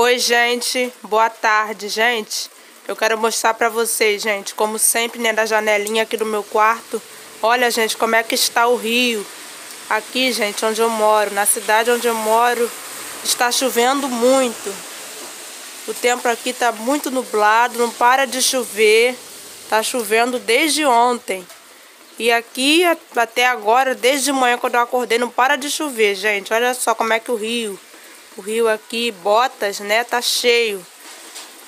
Oi, gente. Boa tarde, gente. Eu quero mostrar pra vocês, gente, como sempre, né, da janelinha aqui do meu quarto. Olha, gente, como é que está o rio. Aqui, gente, onde eu moro, na cidade onde eu moro, está chovendo muito. O tempo aqui tá muito nublado, não para de chover. Tá chovendo desde ontem. E aqui até agora, desde manhã quando eu acordei, não para de chover, gente. Olha só como é que o rio, o rio aqui, Botas, né, tá cheio.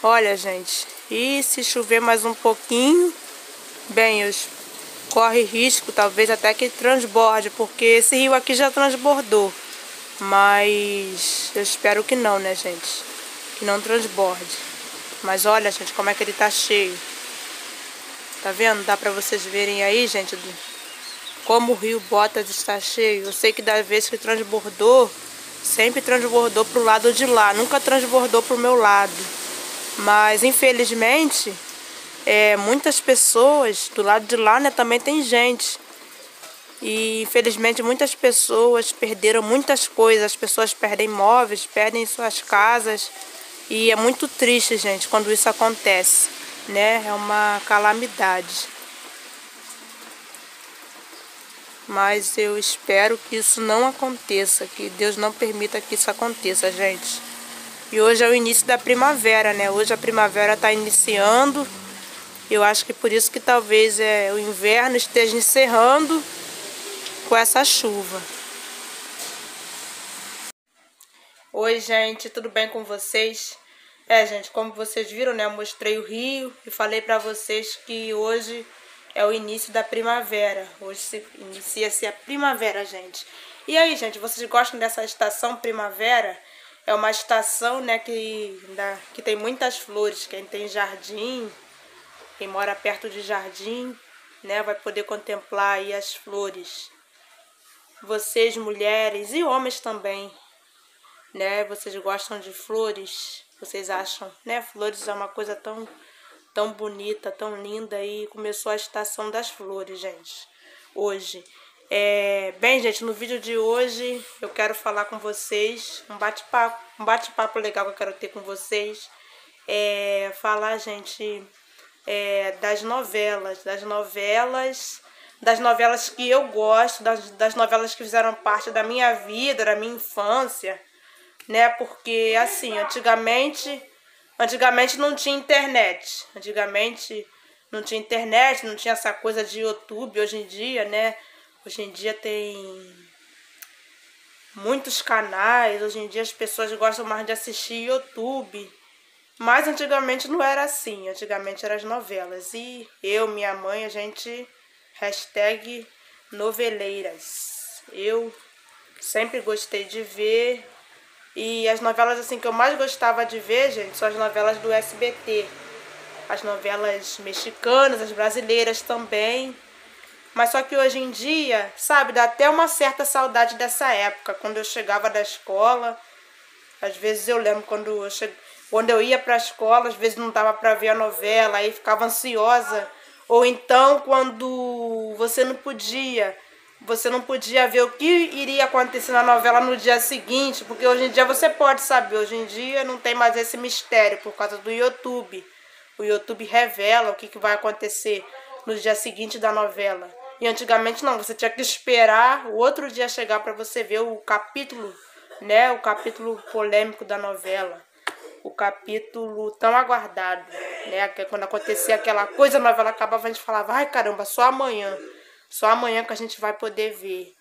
Olha, gente. E se chover mais um pouquinho, bem, eu, corre risco talvez até que transborde, porque esse rio aqui já transbordou. Mas eu espero que não, né, gente? Que não transborde. Mas olha, gente, como é que ele tá cheio. Tá vendo? Dá pra vocês verem aí, gente, como o rio Botas está cheio. Eu sei que da vez que transbordou, sempre transbordou pro lado de lá. Nunca transbordou pro meu lado. Mas, infelizmente, é, muitas pessoas do lado de lá, né, também tem gente. E, infelizmente, muitas pessoas perderam muitas coisas. As pessoas perdem móveis, perdem suas casas. E é muito triste, gente, quando isso acontece né? É uma calamidade. Mas eu espero que isso não aconteça, que Deus não permita que isso aconteça, gente. E hoje é o início da primavera, né? Hoje a primavera está iniciando. Eu acho que por isso que talvez é, o inverno esteja encerrando com essa chuva. Oi, gente, tudo bem com vocês? É, gente, como vocês viram, né, eu mostrei o rio e falei para vocês que hoje é o início da primavera. Hoje inicia-se a primavera, gente. E aí, gente, vocês gostam dessa estação primavera? É uma estação, né, que, que tem muitas flores. Quem tem jardim, quem mora perto de jardim, né, vai poder contemplar aí as flores. Vocês, mulheres e homens também, né, vocês gostam de flores? Vocês acham, né? Flores é uma coisa tão, tão bonita, tão linda e começou a estação das flores, gente. Hoje. É, bem, gente, no vídeo de hoje eu quero falar com vocês, um bate-papo, um bate-papo legal que eu quero ter com vocês. É, falar, gente, é, das novelas, das novelas, das novelas que eu gosto, das, das novelas que fizeram parte da minha vida, da minha infância né? Porque assim, antigamente, antigamente não tinha internet. Antigamente não tinha internet, não tinha essa coisa de YouTube hoje em dia, né? Hoje em dia tem muitos canais, hoje em dia as pessoas gostam mais de assistir YouTube. Mas antigamente não era assim, antigamente eram as novelas. E eu, minha mãe, a gente hashtag noveleiras. Eu sempre gostei de ver e as novelas assim que eu mais gostava de ver, gente, são as novelas do SBT. As novelas mexicanas, as brasileiras também. Mas só que hoje em dia, sabe, dá até uma certa saudade dessa época, quando eu chegava da escola. Às vezes eu lembro quando eu, che... quando eu ia para a escola, às vezes não dava para ver a novela, aí ficava ansiosa. Ou então quando você não podia você não podia ver o que iria acontecer na novela no dia seguinte, porque hoje em dia você pode saber, hoje em dia não tem mais esse mistério por causa do YouTube. O YouTube revela o que, que vai acontecer no dia seguinte da novela. E antigamente não, você tinha que esperar o outro dia chegar para você ver o capítulo, né, o capítulo polêmico da novela. O capítulo tão aguardado, né? Que quando acontecia aquela coisa, a novela acabava, a gente falava, ai caramba, só amanhã. Só amanhã que a gente vai poder ver.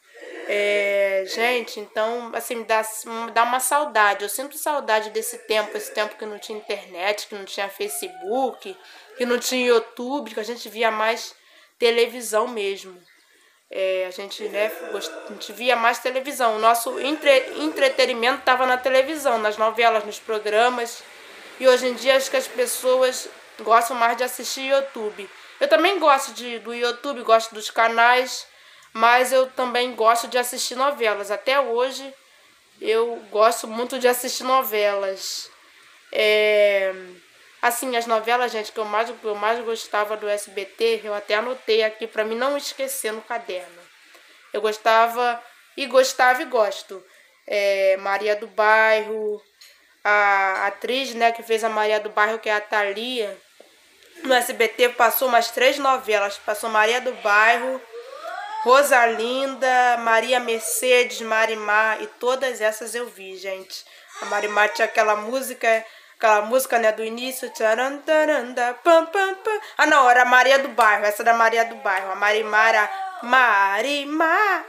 É, gente, então, assim, me dá, me dá uma saudade. Eu sinto saudade desse tempo, esse tempo que não tinha internet, que não tinha Facebook, que não tinha YouTube, que a gente via mais televisão mesmo. É, a gente, né, a gente via mais televisão. O nosso entre, entretenimento estava na televisão, nas novelas, nos programas. E hoje em dia acho que as pessoas gostam mais de assistir YouTube. Eu também gosto de, do YouTube, gosto dos canais, mas eu também gosto de assistir novelas. Até hoje eu gosto muito de assistir novelas. É, assim, as novelas, gente, que eu mais, que eu mais gostava do SBT, eu até anotei aqui para mim não esquecer no caderno. Eu gostava e gostava e gosto. É, Maria do Bairro, a atriz, né, que fez a Maria do Bairro, que é a Thalia, no SBT passou umas três novelas. Passou Maria do Bairro, Rosalinda, Maria Mercedes, Marimar e todas essas eu vi, gente. A Marimar tinha aquela música, aquela música, né, do início. pam, pam, pam. Ah, não, era Maria do Bairro, essa da Maria do Bairro. A Marimar era Marimar.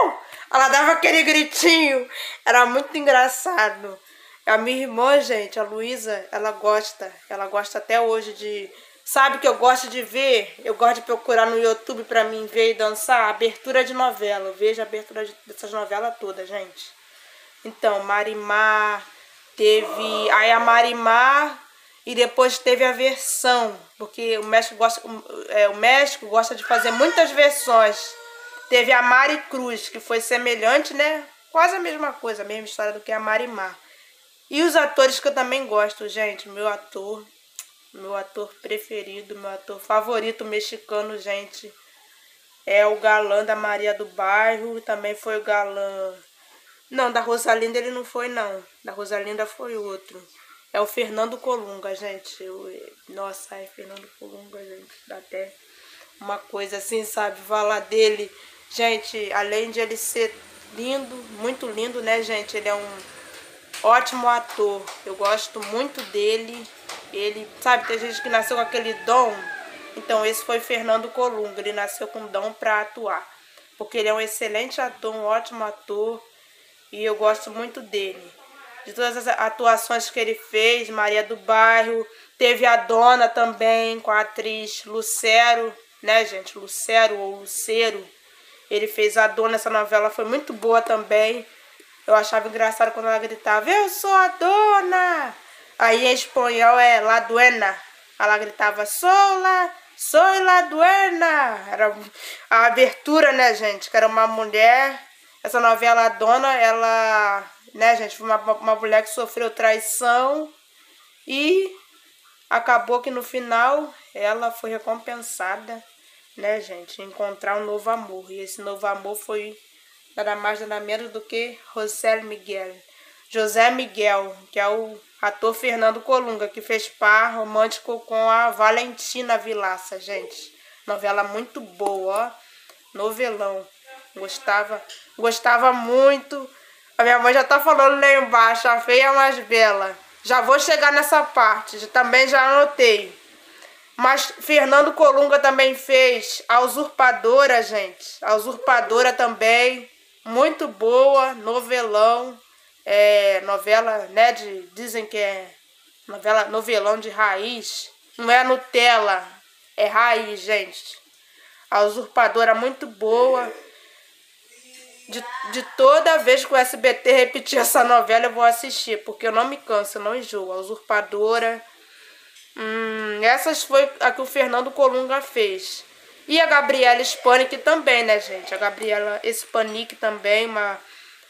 Au! Ela dava aquele gritinho. Era muito engraçado. A minha irmã, gente, a Luísa, ela gosta, ela gosta até hoje de. Sabe que eu gosto de ver? Eu gosto de procurar no YouTube pra mim ver e dançar abertura de novela. Eu vejo a abertura de, dessas novelas todas, gente. Então, Marimar, teve. Aí a Marimar e depois teve a versão, porque o México gosta, é, o México gosta de fazer muitas versões. Teve a Mari Cruz, que foi semelhante, né? Quase a mesma coisa, a mesma história do que a Marimar. E os atores que eu também gosto, gente. Meu ator, meu ator preferido, meu ator favorito mexicano, gente. É o galã da Maria do Bairro. Também foi o galã. Não, da Rosalinda ele não foi, não. Da Rosalinda foi outro. É o Fernando Colunga, gente. Eu, nossa, é Fernando Colunga, gente. Dá até uma coisa assim, sabe? Falar dele. Gente, além de ele ser lindo, muito lindo, né, gente? Ele é um ótimo ator. Eu gosto muito dele. Ele, sabe, tem gente que nasceu com aquele dom. Então, esse foi Fernando Colunga. Ele nasceu com dom para atuar. Porque ele é um excelente ator, um ótimo ator. E eu gosto muito dele. De todas as atuações que ele fez, Maria do Bairro. Teve a Dona também, com a atriz Lucero, né, gente? Lucero ou Lucero. Ele fez a Dona, essa novela foi muito boa também. Eu achava engraçado quando ela gritava, eu sou a dona. Aí em espanhol é la duena. Ela gritava, sou la, sou la duena. Era a abertura, né, gente? Que era uma mulher. Essa novela, dona, ela, né, gente, foi uma, uma mulher que sofreu traição e acabou que no final ela foi recompensada, né, gente? Encontrar um novo amor. E esse novo amor foi nada mais nada menos do que José Miguel. José Miguel, que é o ator Fernando Colunga, que fez par romântico com a Valentina Vilaça, gente. Novela muito boa, ó. Novelão. Gostava, gostava muito. A minha mãe já tá falando lá embaixo, a feia mais bela. Já vou chegar nessa parte, também já anotei. Mas Fernando Colunga também fez A Usurpadora, gente. A Usurpadora também muito boa, novelão, é, novela, né, de, dizem que é novela, novelão de raiz, não é Nutella, é raiz, gente. A Usurpadora muito boa. De, de toda vez que o SBT repetir essa novela, eu vou assistir, porque eu não me canso, não enjoo. A Usurpadora. Hum, essas foi a que o Fernando Colunga fez. E a Gabriela Spanik também, né, gente? A Gabriela Spanik também, uma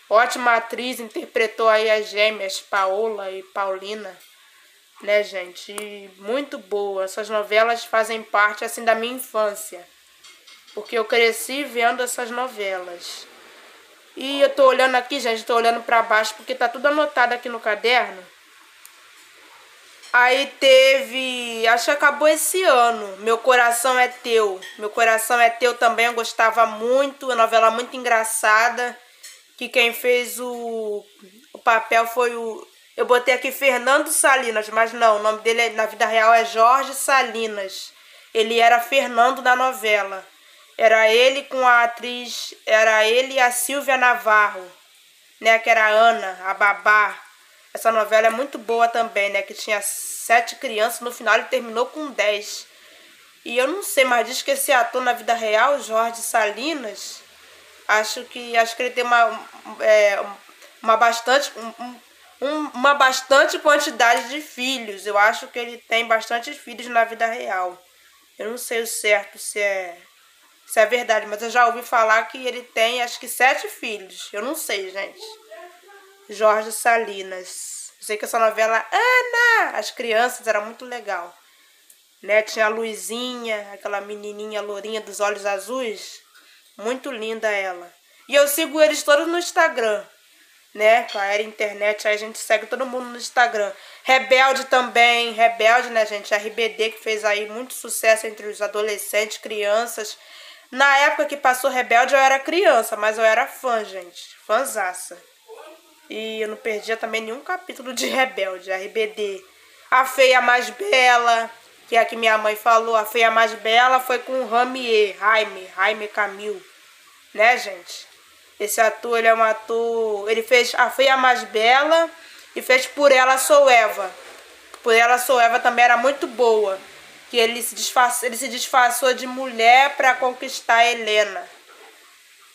ótima atriz, interpretou aí as gêmeas Paola e Paulina, né, gente? E muito boa. Essas novelas fazem parte, assim, da minha infância. Porque eu cresci vendo essas novelas. E eu tô olhando aqui, gente, tô olhando para baixo porque tá tudo anotado aqui no caderno. Aí teve, acho que acabou esse ano, Meu Coração é Teu. Meu Coração é Teu também, eu gostava muito, uma novela muito engraçada, que quem fez o, o papel foi o... Eu botei aqui Fernando Salinas, mas não, o nome dele é, na vida real é Jorge Salinas. Ele era Fernando da novela. Era ele com a atriz, era ele e a Silvia Navarro, né, que era a Ana, a babá. Essa novela é muito boa também, né? Que tinha sete crianças, no final ele terminou com dez. E eu não sei, mas diz que esse ator na vida real, Jorge Salinas, acho que acho que ele tem uma, é, uma bastante. Um, um, uma bastante quantidade de filhos. Eu acho que ele tem bastante filhos na vida real. Eu não sei o certo se é se é verdade, mas eu já ouvi falar que ele tem acho que sete filhos. Eu não sei, gente. Jorge Salinas. Eu sei que essa novela Ana, as crianças era muito legal. Né? Tinha a Luizinha, aquela menininha lourinha dos olhos azuis. Muito linda ela. E eu sigo eles todos no Instagram. né? Com a era internet, aí a gente segue todo mundo no Instagram. Rebelde também, Rebelde, né, gente? A RBD que fez aí muito sucesso entre os adolescentes, crianças. Na época que passou Rebelde eu era criança, mas eu era fã, gente. Fãzaça. E eu não perdia também nenhum capítulo de Rebelde, RBD. A Feia Mais Bela, que é a que minha mãe falou, a Feia Mais Bela foi com o Ramier, Jaime, Jaime Camil. Né, gente? Esse ator, ele é um ator. Ele fez A Feia Mais Bela e fez Por Ela Sou Eva. Por Ela Sou Eva também era muito boa. Que ele se, disfarçou, ele se disfarçou de mulher para conquistar Helena.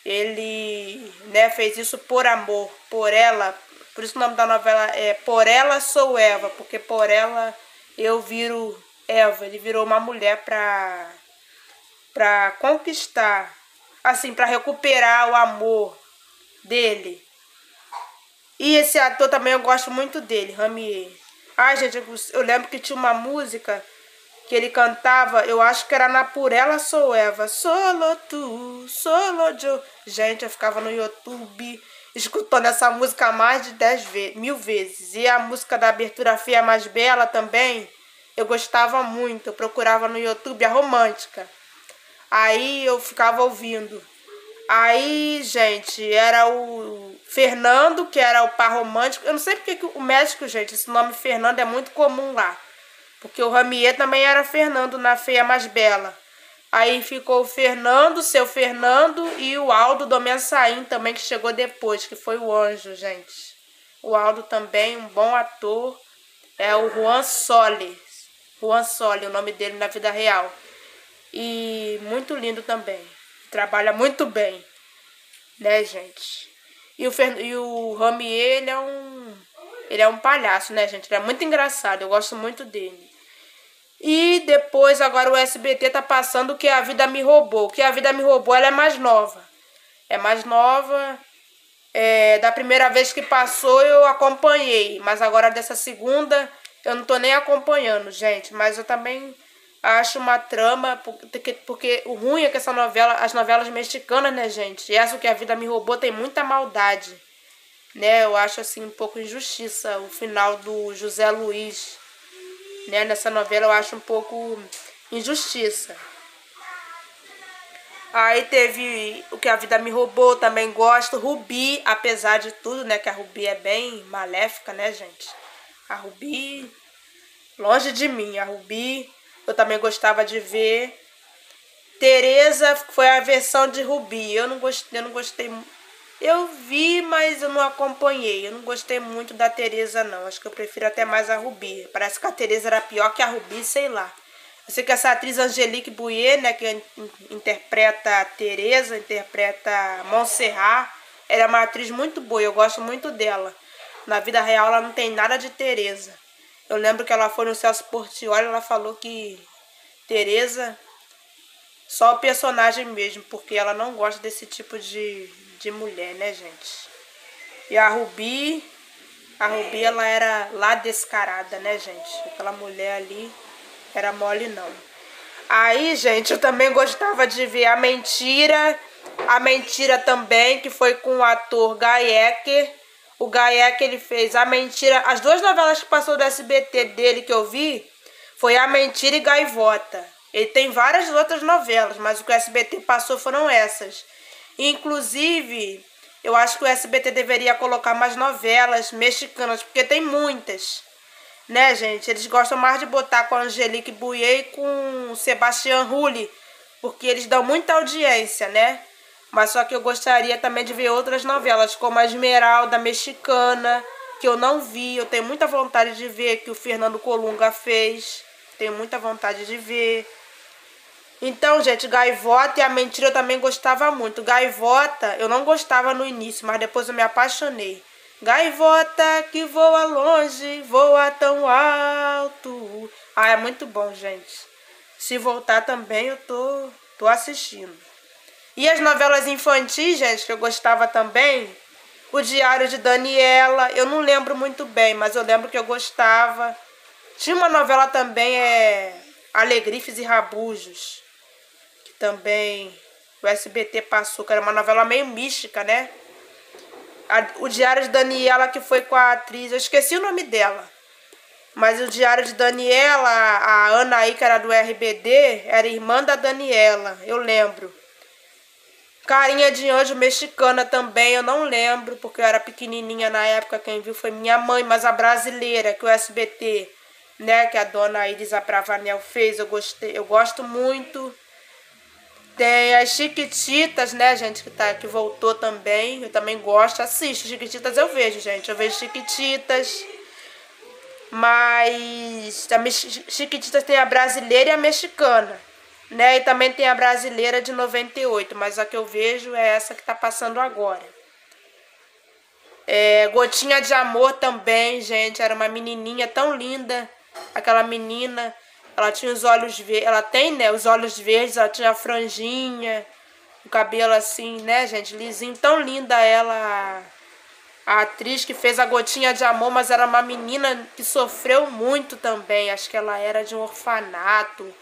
Ele né, fez isso por amor, por ela. Por isso o nome da novela é Por Ela Sou Eva, porque por ela eu viro Eva. Ele virou uma mulher para para conquistar assim, para recuperar o amor dele. E esse ator também eu gosto muito dele, Ramier. Ai, gente, eu, eu lembro que tinha uma música que ele cantava, eu acho que era na Purela Sou Eva. Solo tu, solo Joe. Gente, eu ficava no YouTube escutando essa música mais de dez vezes, mil vezes. E a música da abertura Feia Mais Bela também, eu gostava muito. Eu procurava no YouTube a romântica. Aí eu ficava ouvindo. Aí, gente, era o Fernando, que era o par romântico. Eu não sei porque que o médico, gente, esse nome Fernando é muito comum lá. Porque o Ramier também era Fernando na Feia Mais Bela. Aí ficou o Fernando, seu Fernando e o Aldo do Mensaim também, que chegou depois, que foi o anjo, gente. O Aldo também, um bom ator. É o Juan Sole. Juan Sole, o nome dele na vida real. E muito lindo também. Trabalha muito bem, né, gente? E o, Fer... e o Ramier, ele é um. Ele é um palhaço, né, gente? Ele é muito engraçado. Eu gosto muito dele. E depois, agora o SBT tá passando que a vida me roubou. Que a vida me roubou, ela é mais nova. É mais nova. É, da primeira vez que passou, eu acompanhei. Mas agora dessa segunda, eu não tô nem acompanhando, gente. Mas eu também acho uma trama, porque, porque o ruim é que essa novela, as novelas mexicanas, né, gente? E essa que a vida me roubou tem muita maldade. Né? Eu acho assim um pouco injustiça o final do José Luiz. Né? Nessa novela eu acho um pouco injustiça. Aí teve o que a vida me roubou, também gosto. Rubi, apesar de tudo, né? Que a Rubi é bem maléfica, né, gente? A Rubi, longe de mim, a Rubi eu também gostava de ver. Tereza foi a versão de Rubi. Eu não gostei, eu não gostei. Eu vi, mas eu não acompanhei. Eu não gostei muito da Tereza não. Acho que eu prefiro até mais a Rubi. Parece que a Tereza era pior que a Rubi, sei lá. Eu sei que essa atriz Angelique Bouyer, né, que interpreta a Tereza, interpreta Montserrat, ela é uma atriz muito boa, eu gosto muito dela. Na vida real ela não tem nada de Tereza. Eu lembro que ela foi no Celso Portioli, ela falou que Tereza só o personagem mesmo, porque ela não gosta desse tipo de, de mulher, né, gente? E a Rubi, a Rubi ela era lá descarada, né, gente? Aquela mulher ali era mole não. Aí, gente, eu também gostava de ver a mentira, a mentira também, que foi com o ator Gaiecker o Gaia ele fez A Mentira. As duas novelas que passou do SBT dele que eu vi foi A Mentira e Gaivota. Ele tem várias outras novelas, mas o que o SBT passou foram essas. Inclusive, eu acho que o SBT deveria colocar mais novelas mexicanas, porque tem muitas. Né, gente? Eles gostam mais de botar com a Angelique Bouyer e com o Sebastião Rulli, porque eles dão muita audiência, né? Mas só que eu gostaria também de ver outras novelas, como a Esmeralda Mexicana, que eu não vi. Eu tenho muita vontade de ver, que o Fernando Colunga fez. Tenho muita vontade de ver. Então, gente, Gaivota e a Mentira eu também gostava muito. Gaivota eu não gostava no início, mas depois eu me apaixonei. Gaivota que voa longe, voa tão alto. Ah, é muito bom, gente. Se voltar também, eu tô, tô assistindo. E as novelas infantis, gente, que eu gostava também, O Diário de Daniela, eu não lembro muito bem, mas eu lembro que eu gostava. Tinha uma novela também, é Alegrifes e Rabujos, que também o SBT passou, que era uma novela meio mística, né? o Diário de Daniela, que foi com a atriz, eu esqueci o nome dela. Mas o Diário de Daniela, a Ana aí, que era do RBD, era irmã da Daniela, eu lembro. Carinha de Anjo mexicana também, eu não lembro, porque eu era pequenininha na época, quem viu foi minha mãe, mas a brasileira, que o SBT, né, que a dona Iris Abravanel fez, eu gostei, eu gosto muito. Tem as Chiquititas, né, gente, que, tá, que voltou também. Eu também gosto, assisto. Chiquititas eu vejo, gente. Eu vejo Chiquititas. Mas a Chiquititas tem a brasileira e a mexicana. Né? E também tem a brasileira de 98. Mas a que eu vejo é essa que tá passando agora. É, Gotinha de Amor também, gente. Era uma menininha tão linda. Aquela menina ela tinha os olhos verdes, ela tem, né, os olhos verdes, ela tinha a franjinha, o cabelo assim, né, gente, lisinho, tão linda ela, a atriz que fez a Gotinha de Amor, mas era uma menina que sofreu muito também, acho que ela era de um orfanato,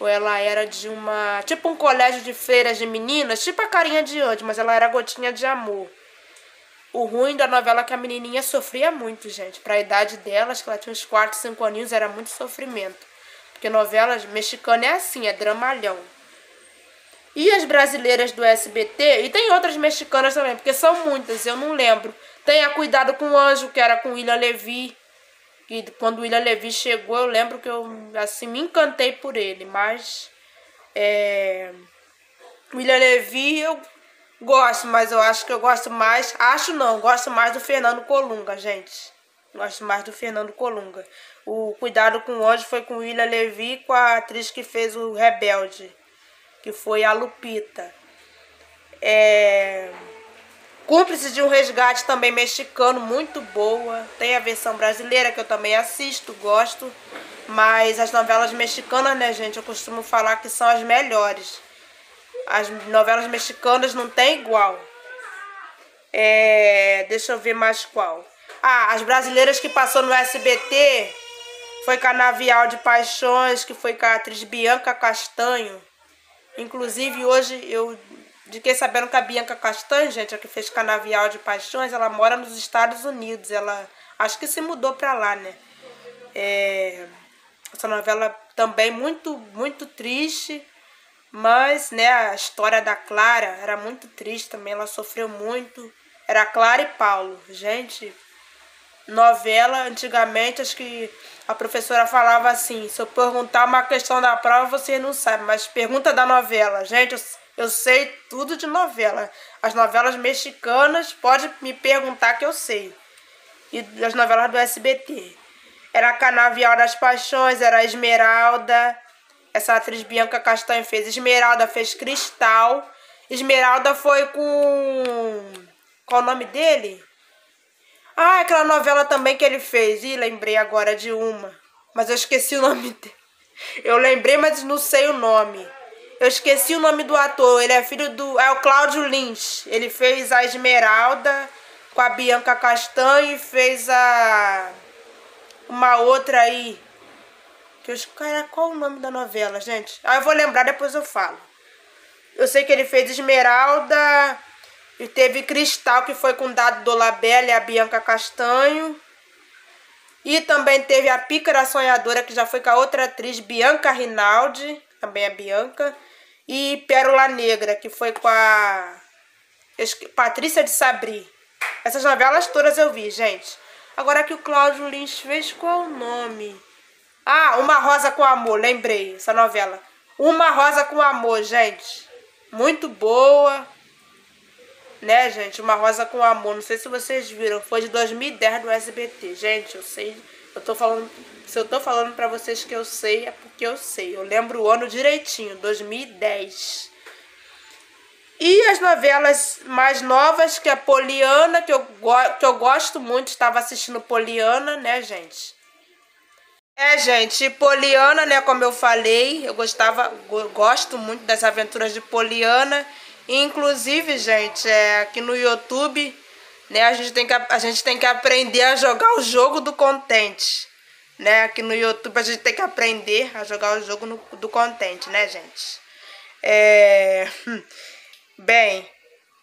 ou ela era de uma, tipo um colégio de feiras de meninas, tipo a carinha de hoje, mas ela era Gotinha de Amor. O ruim da novela é que a menininha sofria muito, gente. Pra idade dela, acho que ela tinha uns 4, 5 aninhos, era muito sofrimento. Porque novelas mexicanas é assim, é dramalhão. E as brasileiras do SBT, e tem outras mexicanas também, porque são muitas, eu não lembro. Tem a Cuidado com o Anjo, que era com William Levy. E quando o William Levy chegou, eu lembro que eu assim me encantei por ele, mas é, William Levy eu gosto, mas eu acho que eu gosto mais, acho não, gosto mais do Fernando Colunga, gente. Gosto mais do Fernando Colunga. O Cuidado com o Anjo foi com William Levy com a atriz que fez o Rebelde, que foi a Lupita. É... Cúmplice de um resgate também mexicano, muito boa. Tem a versão brasileira que eu também assisto, gosto. Mas as novelas mexicanas, né, gente, eu costumo falar que são as melhores. As novelas mexicanas não tem igual. É... Deixa eu ver mais qual. Ah, as brasileiras que passou no SBT foi Canavial de Paixões, que foi com a atriz Bianca Castanho. Inclusive, hoje eu fiquei sabendo que a Bianca Castanho, gente, a que fez Canavial de Paixões, ela mora nos Estados Unidos. Ela acho que se mudou pra lá, né? É, essa novela também muito, muito triste. Mas, né, a história da Clara era muito triste também. Ela sofreu muito. Era Clara e Paulo. Gente, novela, antigamente, acho que a professora falava assim: se eu perguntar uma questão da prova, você não sabe, mas pergunta da novela. Gente, eu, eu sei tudo de novela. As novelas mexicanas, pode me perguntar que eu sei. E as novelas do SBT. Era Canavial das Paixões, era Esmeralda. Essa atriz Bianca Castanho fez Esmeralda, fez Cristal. Esmeralda foi com. Qual o nome dele? Ah, aquela novela também que ele fez. Ih, lembrei agora de uma. Mas eu esqueci o nome dele. Eu lembrei, mas não sei o nome. Eu esqueci o nome do ator. Ele é filho do. É o Cláudio Lins. Ele fez a Esmeralda com a Bianca Castanho e fez a. Uma outra aí. Que eu... Cara, qual o nome da novela, gente? Ah, eu vou lembrar, depois eu falo. Eu sei que ele fez Esmeralda e teve Cristal, que foi com Dado Dolabella e a Bianca Castanho. E também teve a Pícara Sonhadora, que já foi com a outra atriz, Bianca Rinaldi, também é Bianca. E Pérola Negra, que foi com a Patrícia de Sabri. Essas novelas todas eu vi, gente. Agora que o Cláudio Lins fez, qual o nome? Ah, Uma Rosa com Amor, lembrei, essa novela. Uma Rosa com Amor, gente. Muito boa né, gente? Uma Rosa com Amor. Não sei se vocês viram. Foi de 2010 do SBT. Gente, eu sei. Eu tô falando. Se eu tô falando pra vocês que eu sei, é porque eu sei. Eu lembro o ano direitinho, 2010. E as novelas mais novas, que é Poliana, que eu, que eu gosto muito, estava assistindo Poliana, né, gente? É, gente, Poliana, né, como eu falei, eu gostava, gosto muito das aventuras de Poliana. Inclusive, gente, é, aqui no YouTube, né, a gente, tem que, a gente tem que aprender a jogar o jogo do contente. Né? Aqui no YouTube a gente tem que aprender a jogar o jogo no, do contente, né, gente? É... Bem,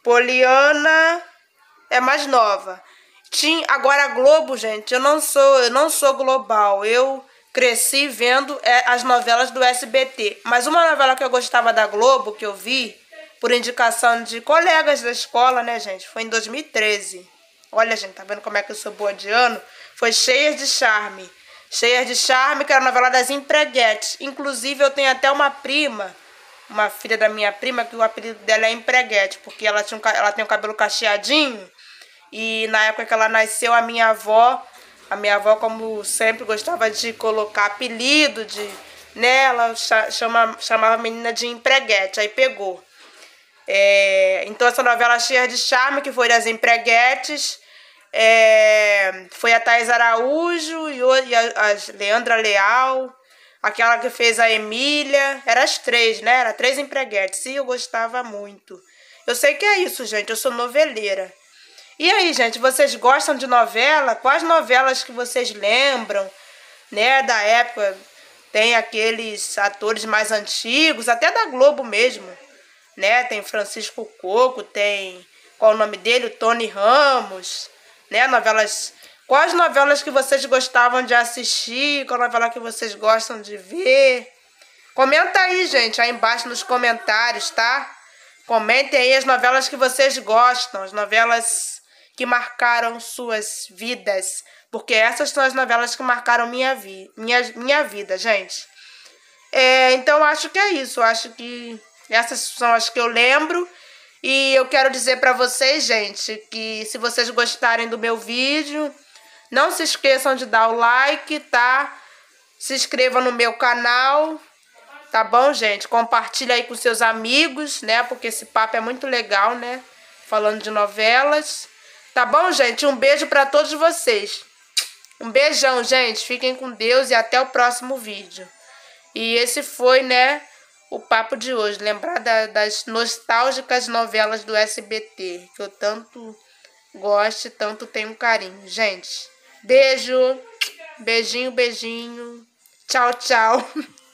Poliana é mais nova. Tinha, agora Globo, gente, eu não sou, eu não sou global. Eu cresci vendo é, as novelas do SBT. Mas uma novela que eu gostava da Globo, que eu vi, por indicação de colegas da escola, né, gente? Foi em 2013. Olha, gente, tá vendo como é que eu sou boa de ano? Foi Cheias de Charme. Cheias de Charme, que era a novela das empreguetes. Inclusive, eu tenho até uma prima, uma filha da minha prima, que o apelido dela é empreguete, porque ela, tinha um, ela tem o um cabelo cacheadinho. E na época que ela nasceu, a minha avó, a minha avó, como sempre, gostava de colocar apelido de né, chama, chamava a menina de empreguete, aí pegou. É, então essa novela cheia de charme, que foi das empreguetes, é, foi a Thais Araújo e, e a, a, Leandra Leal, aquela que fez a Emília, eram as três, né? Era três empreguetes e eu gostava muito. Eu sei que é isso, gente, eu sou noveleira. E aí, gente, vocês gostam de novela? Quais novelas que vocês lembram, né, da época? Tem aqueles atores mais antigos, até da Globo mesmo né? Tem Francisco Coco, tem qual o nome dele? O Tony Ramos, né? Novelas. Quais novelas que vocês gostavam de assistir? Qual novela que vocês gostam de ver? Comenta aí, gente, aí embaixo nos comentários, tá? Comentem aí as novelas que vocês gostam, as novelas que marcaram suas vidas, porque essas são as novelas que marcaram minha, vi minha, minha vida, gente. É, então, acho que é isso. Acho que essas são as que eu lembro. E eu quero dizer para vocês, gente, que se vocês gostarem do meu vídeo, não se esqueçam de dar o like, tá? Se inscreva no meu canal, tá bom, gente? Compartilha aí com seus amigos, né? Porque esse papo é muito legal, né? Falando de novelas. Tá bom, gente? Um beijo para todos vocês. Um beijão, gente. Fiquem com Deus e até o próximo vídeo. E esse foi, né? O papo de hoje, lembrar da, das nostálgicas novelas do SBT, que eu tanto gosto e tanto tenho carinho. Gente, beijo, beijinho, beijinho. Tchau, tchau.